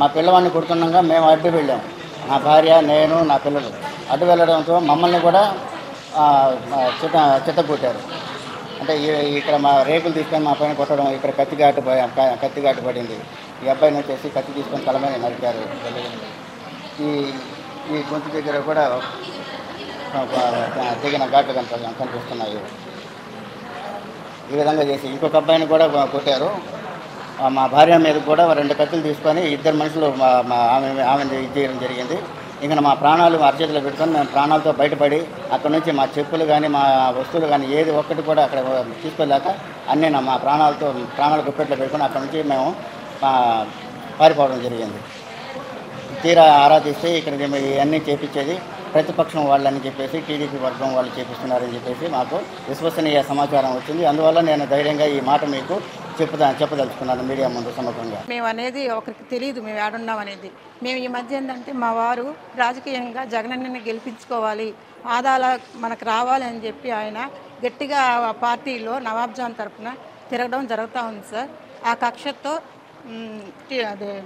మా పిల్లవాడిని కొడుతుండగా మేము అడ్డు వెళ్ళాం. నా భార్య నేను నా పిల్లలు. అడ్డు వెళ్ళడంతో మమ్మల్ని కూడా చిత్త చిత్తగొట్టారు. అంటే ఇక్కడ మా రేకులు తీసుకొని మా పైన కొట్టడం ఇక్కడ కత్తిఘాటు కత్తిఘాటు పడింది. ఈ అబ్బాయిని వచ్చేసి కత్తి తీసుకొని తల మీద నరికారు. ఈ ఈ గొంతు దగ్గర కూడా దిగిన ఘాట్లు కనిపి కనిపిస్తున్నాయి. ఈ విధంగా చేసి ఇంకొక అబ్బాయిని కూడా కొట్టారు. మా భార్య మీద కూడా రెండు కత్తులు తీసుకొని ఇద్దరు మనుషులు మా ఆమె ఆమెను ఇది చేయడం జరిగింది. ఇంకా మా ప్రాణాలు అరచేతిలో పెట్టుకొని మేము ప్రాణాలతో బయటపడి అక్కడ నుంచి మా చెప్పులు కానీ మా వస్తువులు కానీ ఏది ఒక్కటి కూడా అక్కడ తీసుకెళ్ళాక అన్నీ నా మా ప్రాణాలతో ప్రాణాలు గుప్పెట్లో పెట్టుకొని అక్కడ నుంచి మేము పారిపోవడం జరిగింది. తీరా ఆరాధిస్తే ఇక్కడ ఇవన్నీ చేపించేది ప్రతిపక్షం వాళ్ళని చెప్పేసి టీడీపీ వర్గం వాళ్ళు చేపిస్తున్నారని చెప్పేసి మాకు విశ్వసనీయ సమాచారం వచ్చింది. అందువల్ల నేను ధైర్యంగా ఈ మాట మీకు చెప్పదా చెప్పదలుచుకున్నాను మీడియా ముందు సమగ్రంగా. మేము అనేది ఒకరికి తెలియదు మేము ఏడున్నాం అనేది. మేము ఈ మధ్య ఏంటంటే మా వారు రాజకీయంగా జగనన్నని గెలిపించుకోవాలి ఆదాల మనకు రావాలి అని చెప్పి ఆయన గట్టిగా ఆ పార్టీలో నవాబ్ జాన్ తరఫున తిరగడం జరుగుతూ ఉంది సార్. ఆ కక్షతో అదే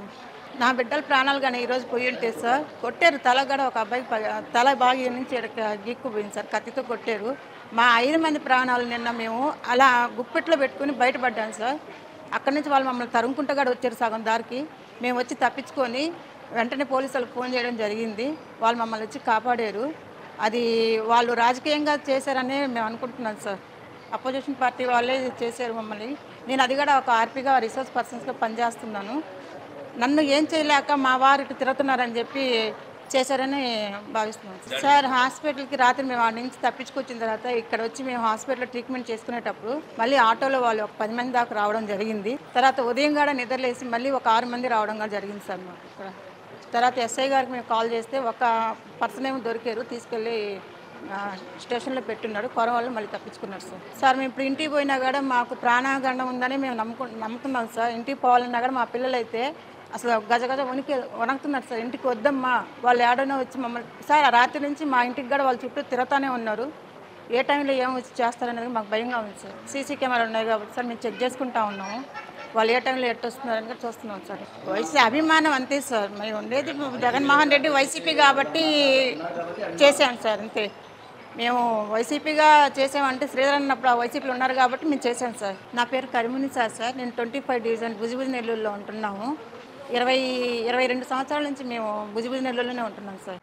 నా బిడ్డల ప్రాణాలు కానీ ఈరోజు పోయి ఉంటే సార్ కొట్టారు. తల కూడా ఒక అబ్బాయి ప- తల బాగా నుంచి ఈడకి గీక్కుపోయింది సార్. కత్తితో కొట్టారు. మా ఐదు మంది ప్రాణాలు నిన్న మేము అలా గుప్పెట్లో పెట్టుకుని బయటపడ్డాను సార్. అక్కడి నుంచి వాళ్ళు మమ్మల్ని తరుముకుంటూ కూడా వచ్చారు సగం దారికి. మేము వచ్చి తప్పించుకొని వెంటనే పోలీసులకు ఫోన్ చేయడం జరిగింది. వాళ్ళు మమ్మల్ని వచ్చి కాపాడారు. అది వాళ్ళు రాజకీయంగా చేశారని మేము అనుకుంటున్నాం సార్. అపోజిషన్ పార్టీ వాళ్ళే చేశారు మమ్మల్ని. నేను అది కూడా ఒక ఆర్పీగా రిసోర్స్ పర్సన్స్గా పనిచేస్తున్నాను. నన్ను ఏం చేయలేక మా వారు ఇటు తిరుగుతున్నారని చెప్పి చేశారని భావిస్తున్నాం. సార్ హాస్పిటల్కి రాత్రి మేము ఆ నుంచి తప్పించుకొచ్చిన తర్వాత ఇక్కడ వచ్చి మేము హాస్పిటల్లో ట్రీట్మెంట్ చేసుకునేటప్పుడు మళ్ళీ ఆటోలో వాళ్ళు ఒక పది మంది దాకా రావడం జరిగింది. తర్వాత ఉదయం కూడా నిద్రలేసి మళ్ళీ ఒక ఆరు మంది రావడం కూడా జరిగింది సార్ మాకు ఇక్కడ. తర్వాత ఎస్ఐ గారికి మేము కాల్ చేస్తే ఒక పర్సన్ ఏమో దొరికారు తీసుకెళ్ళి స్టేషన్లో పెట్టున్నాడు. కొరం వాళ్ళు మళ్ళీ తప్పించుకున్నారు సార్. సార్ మేము ఇప్పుడు ఇంటికి పోయినా కూడా మాకు ప్రాణాగండం ఉందని మేము నమ్ముకు నమ్ముతున్నాం సార్. ఇంటికి పోవాలన్నా కూడా మా పిల్లలైతే అసలు గజ గజ వణికి వణుకుతున్నారు సార్. ఇంటికి వద్దమ్మా. వాళ్ళు ఏడైనా వచ్చి మమ్మల్ని సార్ ఆ రాత్రి నుంచి మా ఇంటికి కూడా వాళ్ళ చుట్టూ తిరుగుతూనే ఉన్నారు. ఏ టైంలో ఏం వచ్చి చేస్తారనేది మాకు భయంగా ఉంది సార్. సీసీ కెమెరాలు ఉన్నాయి కాబట్టి సార్ మేము చెక్ చేసుకుంటా ఉన్నాము. వాళ్ళు ఏ టైంలో ఎట్టు వస్తున్నారని చూస్తున్నాం సార్. వైసీ అభిమానం అంతే సార్. మేము ఉండేది జగన్మోహన్ రెడ్డి వైసీపీ కాబట్టి చేశాం సార్ అంతే. మేము వైసీపీగా చేసామంటే శ్రీధర్ అన్నప్పుడు ఆ వైసీపీలో ఉన్నారు కాబట్టి మేము చేశాం సార్. నా పేరు కరిముని సార్. సార్ నేను ట్వంటీ ఫైవ్ డివిజన్ భుజభుజ నెల్లూరులో ఉంటున్నాము. ఇరవై ఇరవై రెండు సంవత్సరాల నుంచి మేము భుజభుజ నెల్లూరులోనే ఉంటున్నాం సార్